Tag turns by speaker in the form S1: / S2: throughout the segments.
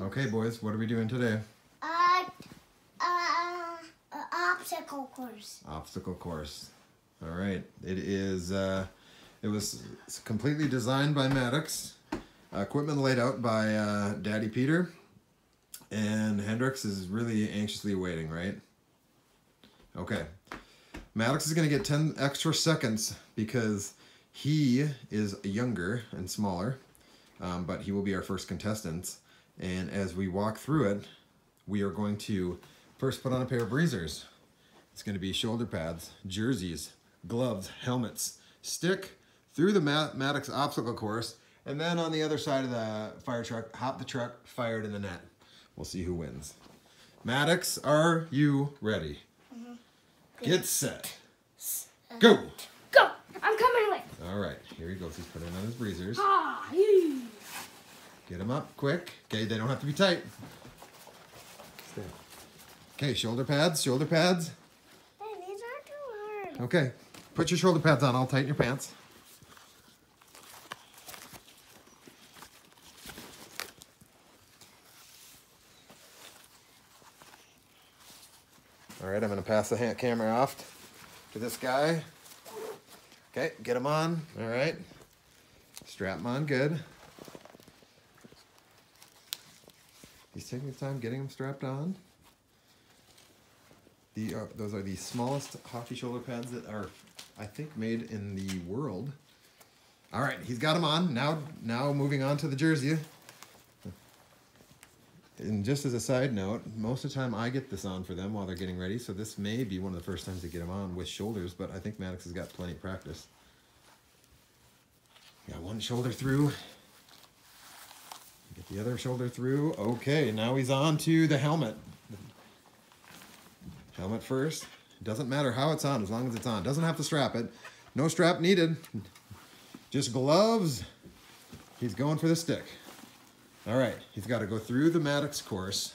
S1: Okay, boys, what are we doing today?
S2: Uh, uh, uh, obstacle course.
S1: Obstacle course. All right. It is. Uh, it was completely designed by Maddox. Uh, equipment laid out by uh, Daddy Peter, and Hendrix is really anxiously waiting. Right. Okay. Maddox is going to get ten extra seconds because he is younger and smaller, um, but he will be our first contestant. And as we walk through it, we are going to first put on a pair of breezers. It's going to be shoulder pads, jerseys, gloves, helmets, stick through the Maddox obstacle course, and then on the other side of the fire truck, hop the truck, fire it in the net. We'll see who wins. Maddox, are you ready? Get set. Go!
S2: Go! I'm coming with.
S1: All right, here he goes. He's putting on his breezers.
S2: Ah.
S1: Get them up quick. Okay, they don't have to be tight. Stay. Okay, shoulder pads, shoulder pads.
S2: Hey, these aren't too hard.
S1: Okay, put your shoulder pads on. I'll tighten your pants. All right, I'm gonna pass the hand camera off to this guy. Okay, get him on. All right, strap him on good. He's taking his time getting them strapped on. The, uh, those are the smallest hockey shoulder pads that are, I think, made in the world. All right, he's got them on. Now, now moving on to the jersey. And just as a side note, most of the time I get this on for them while they're getting ready, so this may be one of the first times they get them on with shoulders, but I think Maddox has got plenty of practice. Got one shoulder through. The other shoulder through. Okay, now he's on to the helmet. Helmet first. Doesn't matter how it's on as long as it's on. Doesn't have to strap it. No strap needed. Just gloves. He's going for the stick. All right, he's got to go through the Maddox course.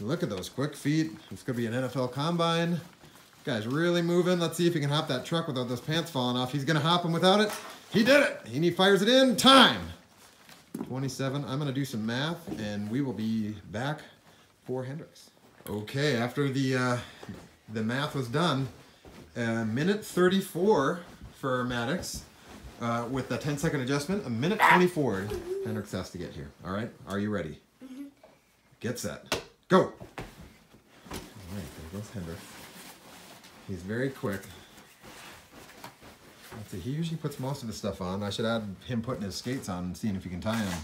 S1: Look at those quick feet. It's going to be an NFL combine. Guy's really moving. Let's see if he can hop that truck without those pants falling off. He's going to hop him without it. He did it. And he fires it in. Time. 27. I'm going to do some math, and we will be back for Hendrix. Okay, after the uh, the math was done, uh, minute 34 for Maddox uh, with the 10 second adjustment, a minute 24 Hendrix has to get here. All right, are you ready? Get set. Go! All right, there goes Hendrix. He's very quick. See, he usually puts most of his stuff on. I should add him putting his skates on and seeing if he can tie them.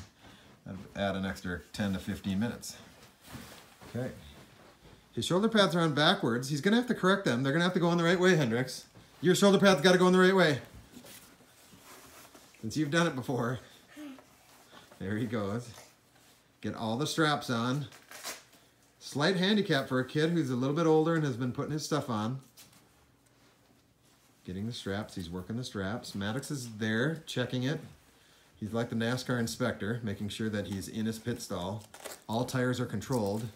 S1: That'd add an extra 10 to 15 minutes. Okay. His shoulder pads are on backwards. He's going to have to correct them. They're going to have to go on the right way, Hendrix. Your shoulder pads got to go in the right way. Since you've done it before. There he goes. Get all the straps on. Slight handicap for a kid who's a little bit older and has been putting his stuff on. Getting the straps. He's working the straps. Maddox is there, checking it. He's like the NASCAR inspector, making sure that he's in his pit stall. All tires are controlled.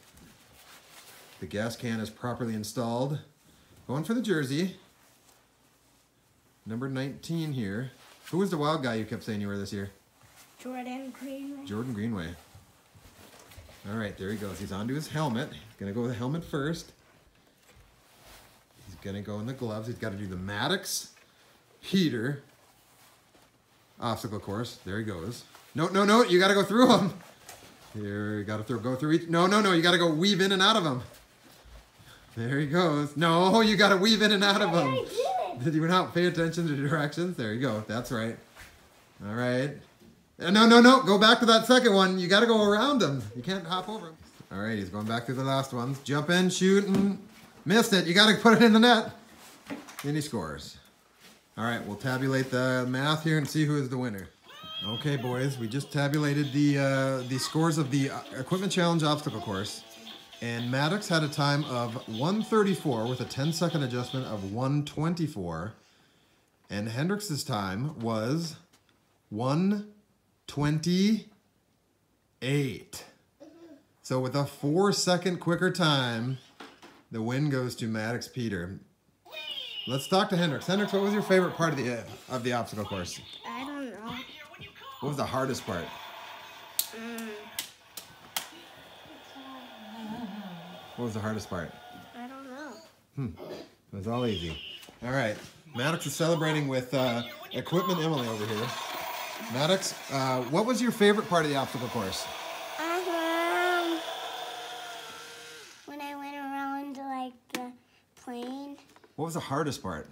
S1: The gas can is properly installed. Going for the jersey. Number 19 here. Who was the wild guy you kept saying you were this year?
S2: Jordan Greenway.
S1: Jordan Greenway. All right, there he goes. He's onto his helmet. He's going to go with the helmet first. To go in the gloves. He's got to do the Maddox Peter obstacle course. There he goes. No, no, no. You got to go through them. Here, you got to throw, go through each. No, no, no. You got to go weave in and out of them. There he goes. No, you got to weave in and out of them.
S2: Did.
S1: Did you not pay attention to the directions? There you go. That's right. All right. Uh, No, no, no. Go back to that second one. You got to go around them. You can't hop over them. All right. He's going back to the last ones. Jump in, shoot, and missed it. You got to put it in the net. And he scores. All right. We'll tabulate the math here and see who is the winner. Okay, boys. We just tabulated the uh, the scores of the uh, Equipment Challenge obstacle course. And Maddox had a time of 134 with a 10 second adjustment of 124. And Hendrix's time was 128. So with a four second quicker time, the win goes to Maddox Peter. Let's talk to Hendrix. Hendrix, what was your favorite part of the of the obstacle course?
S2: I don't know.
S1: What was the hardest part?
S2: Mm.
S1: What was the hardest part?
S2: I don't know. Hmm.
S1: It was all easy. All right. Maddox is celebrating with uh, Equipment Emily over here. Maddox, uh, what was your favorite part of the obstacle course?
S2: Um, when I went around like the plane,
S1: What was the hardest part?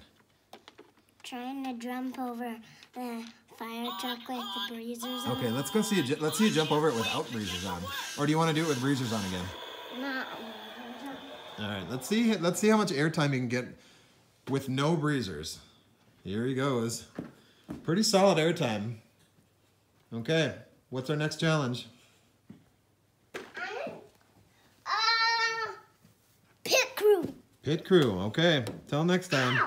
S2: trying to jump over the fire truck with the breezers on.
S1: Okay, let's go see. A, ju- let's see you jump over it without breezers on, or do you want to do it with breezers on again?
S2: Not.
S1: All right, let's see. Let's see how much airtime you can get with no breezers. Here he goes. Pretty solid airtime. Okay, what's our next challenge?
S2: Pit crew.
S1: Okay, till next time.